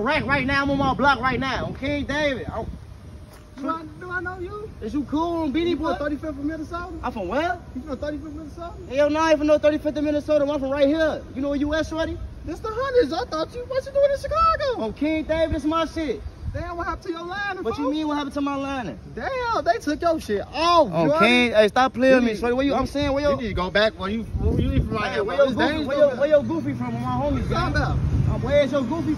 rack right now. I'm on my block right now. On King David. I'm, Do I, do I know you? is you cool on BD boy? 35th of Minnesota? I'm from where? You from 35th of Minnesota? Hell no, I ain't from no 35th of Minnesota. I'm from right here. You know where you at, shorty? This the hundreds. I thought you. What you doing in Chicago? On King David, it's my shit. Damn, what happened to your lining, What you mean? What happened to my lining? Damn, they took your shit off. On Okay, hey, stop playing with me, You shorty. Where you? I'm saying, where You need to go back where you where you from right here. where your goofy? Where your, where your goofy from? Where my homies, Calm gang? down. Uh, Where's your goofy